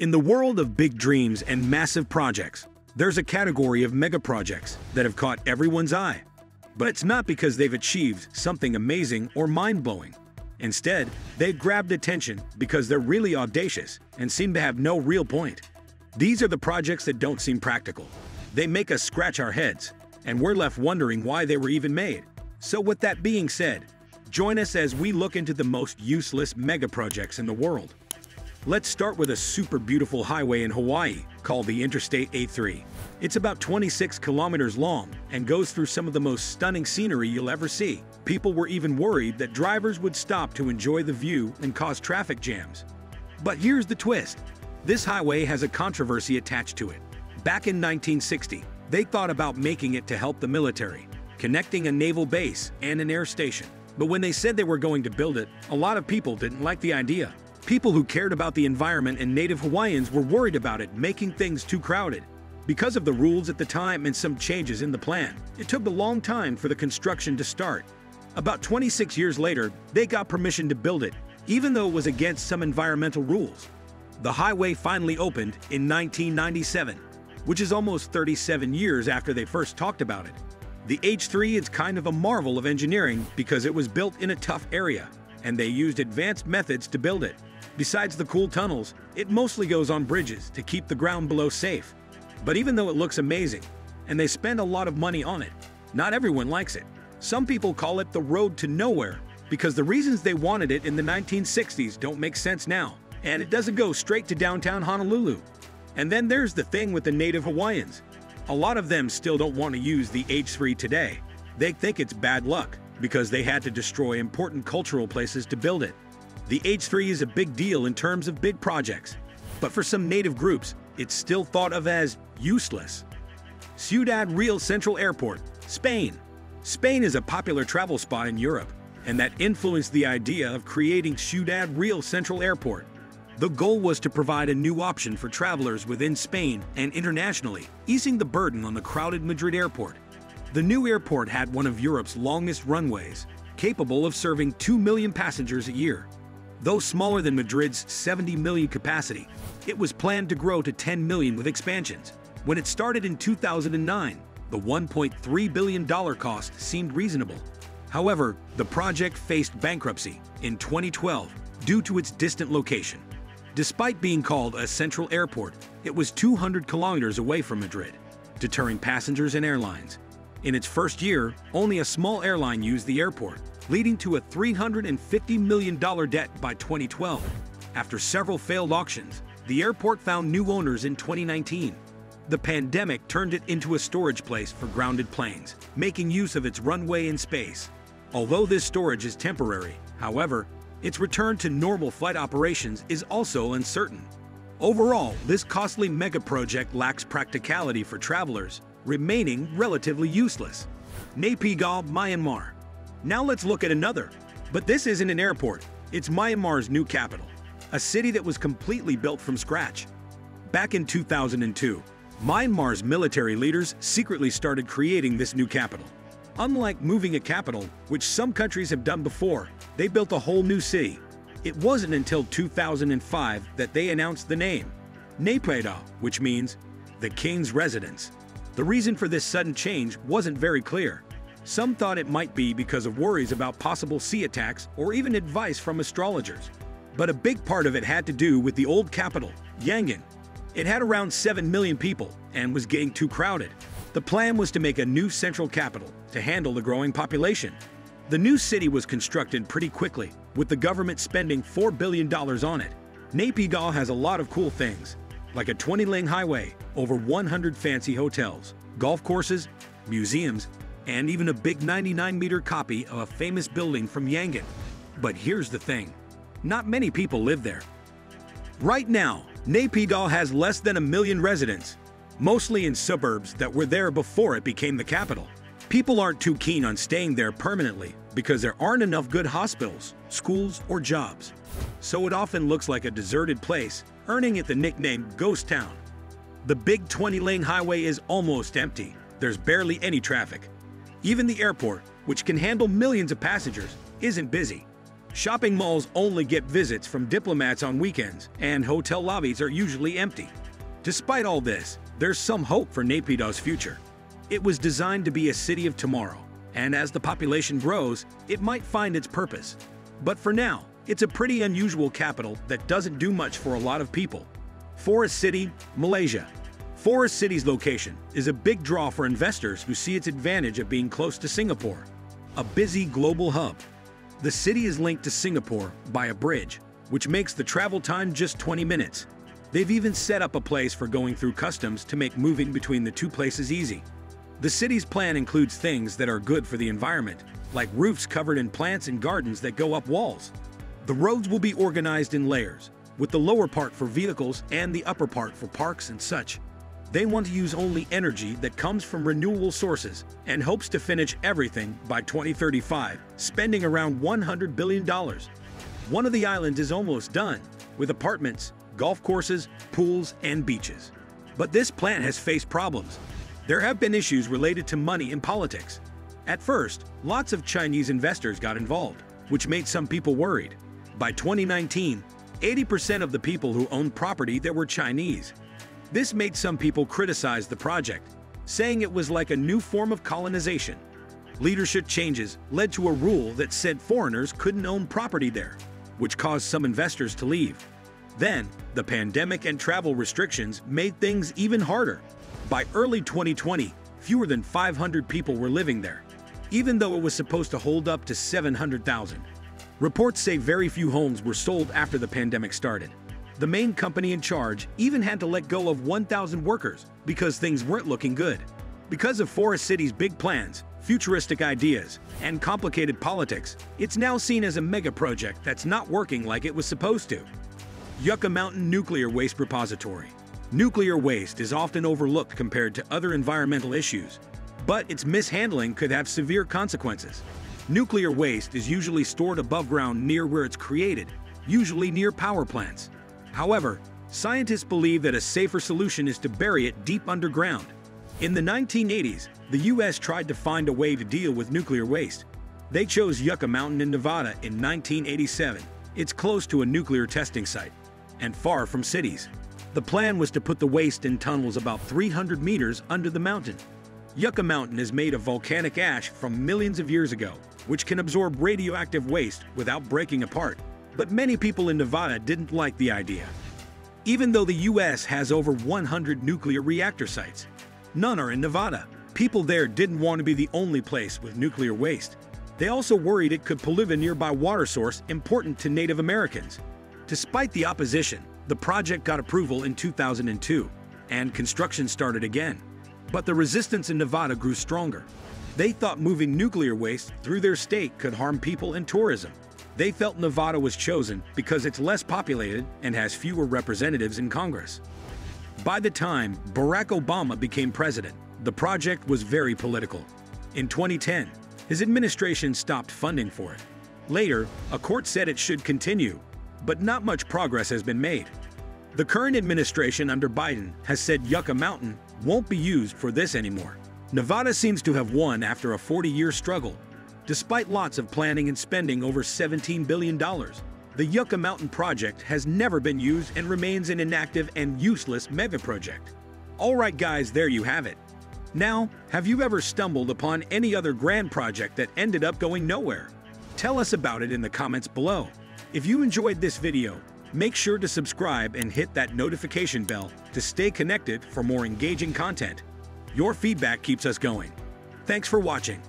In the world of big dreams and massive projects, there's a category of mega projects that have caught everyone's eye. But it's not because they've achieved something amazing or mind blowing. Instead, they've grabbed attention because they're really audacious and seem to have no real point. These are the projects that don't seem practical. They make us scratch our heads, and we're left wondering why they were even made. So, with that being said, join us as we look into the most useless mega projects in the world. Let's start with a super beautiful highway in Hawaii called the Interstate H3. It's about 26 kilometers long and goes through some of the most stunning scenery you'll ever see. People were even worried that drivers would stop to enjoy the view and cause traffic jams. But here's the twist. This highway has a controversy attached to it. Back in 1960, they thought about making it to help the military, connecting a naval base and an air station. But when they said they were going to build it, a lot of people didn't like the idea. People who cared about the environment and native Hawaiians were worried about it making things too crowded. Because of the rules at the time and some changes in the plan, it took a long time for the construction to start. About 26 years later, they got permission to build it, even though it was against some environmental rules. The highway finally opened in 1997, which is almost 37 years after they first talked about it. The H3 is kind of a marvel of engineering because it was built in a tough area, and they used advanced methods to build it. Besides the cool tunnels, it mostly goes on bridges to keep the ground below safe. But even though it looks amazing, and they spend a lot of money on it, not everyone likes it. Some people call it the road to nowhere because the reasons they wanted it in the 1960s don't make sense now, and it doesn't go straight to downtown Honolulu. And then there's the thing with the native Hawaiians. A lot of them still don't want to use the H3 today. They think it's bad luck because they had to destroy important cultural places to build it. The H3 is a big deal in terms of big projects, but for some native groups, it's still thought of as useless. Ciudad Real Central Airport, Spain. Spain is a popular travel spot in Europe, and that influenced the idea of creating Ciudad Real Central Airport. The goal was to provide a new option for travelers within Spain and internationally, easing the burden on the crowded Madrid airport. The new airport had one of Europe's longest runways, capable of serving 2 million passengers a year. Though smaller than Madrid's 70 million capacity, it was planned to grow to 10 million with expansions. When it started in 2009, the $1.3 billion cost seemed reasonable. However, the project faced bankruptcy in 2012 due to its distant location. Despite being called a central airport, it was 200 kilometers away from Madrid, deterring passengers and airlines. In its first year, only a small airline used the airport, leading to a $350 million debt by 2012. After several failed auctions, the airport found new owners in 2019. The pandemic turned it into a storage place for grounded planes, making use of its runway and space. Although this storage is temporary, however, its return to normal flight operations is also uncertain. Overall, this costly mega project lacks practicality for travelers, remaining relatively useless. Naypyidaw, Myanmar. Now let's look at another. But this isn't an airport, it's Myanmar's new capital, a city that was completely built from scratch. Back in 2002, Myanmar's military leaders secretly started creating this new capital. Unlike moving a capital, which some countries have done before, they built a whole new city. It wasn't until 2005 that they announced the name, Naypyidaw, which means the king's residence. The reason for this sudden change wasn't very clear. Some thought it might be because of worries about possible sea attacks or even advice from astrologers. But a big part of it had to do with the old capital, Yangon. It had around 7 million people and was getting too crowded. The plan was to make a new central capital to handle the growing population. The new city was constructed pretty quickly, with the government spending $4 billion on it. Naypyidaw has a lot of cool things, like a 20-lane highway, over 100 fancy hotels, golf courses, museums, and even a big 99-meter copy of a famous building from Yangon. But here's the thing. Not many people live there. Right now, Naypyidaw has less than a million residents, mostly in suburbs that were there before it became the capital. People aren't too keen on staying there permanently because there aren't enough good hospitals, schools, or jobs. So it often looks like a deserted place, earning it the nickname Ghost Town. The big 20-lane highway is almost empty. There's barely any traffic. Even the airport, which can handle millions of passengers, isn't busy. Shopping malls only get visits from diplomats on weekends, and hotel lobbies are usually empty. Despite all this, there's some hope for Naypyidaw's future. It was designed to be a city of tomorrow, and as the population grows, it might find its purpose. But for now, it's a pretty unusual capital that doesn't do much for a lot of people. Forest City, Malaysia. Forest City's location is a big draw for investors who see its advantage of being close to Singapore, a busy global hub. The city is linked to Singapore by a bridge, which makes the travel time just 20 minutes. They've even set up a place for going through customs to make moving between the two places easy. The city's plan includes things that are good for the environment, like roofs covered in plants and gardens that go up walls. The roads will be organized in layers, with the lower part for vehicles and the upper part for parks and such. They want to use only energy that comes from renewable sources and hopes to finish everything by 2035, spending around $100 billion. One of the islands is almost done, with apartments, golf courses, pools, and beaches. But this plant has faced problems. There have been issues related to money and politics. At first, lots of Chinese investors got involved, which made some people worried. By 2019, 80% of the people who owned property that were Chinese. This made some people criticize the project, saying it was like a new form of colonization. Leadership changes led to a rule that said foreigners couldn't own property there, which caused some investors to leave. Then, the pandemic and travel restrictions made things even harder. By early 2020, fewer than 500 people were living there, even though it was supposed to hold up to 700,000. Reports say very few homes were sold after the pandemic started. The main company in charge even had to let go of 1,000 workers because things weren't looking good. Because of Forest City's big plans, futuristic ideas, and complicated politics, it's now seen as a mega project that's not working like it was supposed to. Yucca Mountain Nuclear Waste Repository. Nuclear waste is often overlooked compared to other environmental issues, but its mishandling could have severe consequences. Nuclear waste is usually stored above ground near where it's created, usually near power plants. However, scientists believe that a safer solution is to bury it deep underground. In the 1980s, the U.S. tried to find a way to deal with nuclear waste. They chose Yucca Mountain in Nevada in 1987. It's close to a nuclear testing site and far from cities. The plan was to put the waste in tunnels about 300 meters under the mountain. Yucca Mountain is made of volcanic ash from millions of years ago, which can absorb radioactive waste without breaking apart. But many people in Nevada didn't like the idea. Even though the US has over 100 nuclear reactor sites, none are in Nevada. People there didn't want to be the only place with nuclear waste. They also worried it could pollute a nearby water source important to Native Americans. Despite the opposition, the project got approval in 2002, and construction started again. But the resistance in Nevada grew stronger. They thought moving nuclear waste through their state could harm people and tourism. They felt Nevada was chosen because it's less populated and has fewer representatives in Congress. By the time Barack Obama became president, the project was very political. In 2010, his administration stopped funding for it. Later, a court said it should continue, but not much progress has been made. The current administration under Biden has said Yucca Mountain won't be used for this anymore. Nevada seems to have won after a 40-year struggle. Despite lots of planning and spending over $17 billion, the Yucca Mountain project has never been used and remains an inactive and useless mega project. Alright guys, there you have it. Now, have you ever stumbled upon any other grand project that ended up going nowhere? Tell us about it in the comments below. If you enjoyed this video, make sure to subscribe and hit that notification bell to stay connected for more engaging content. Your feedback keeps us going. Thanks for watching.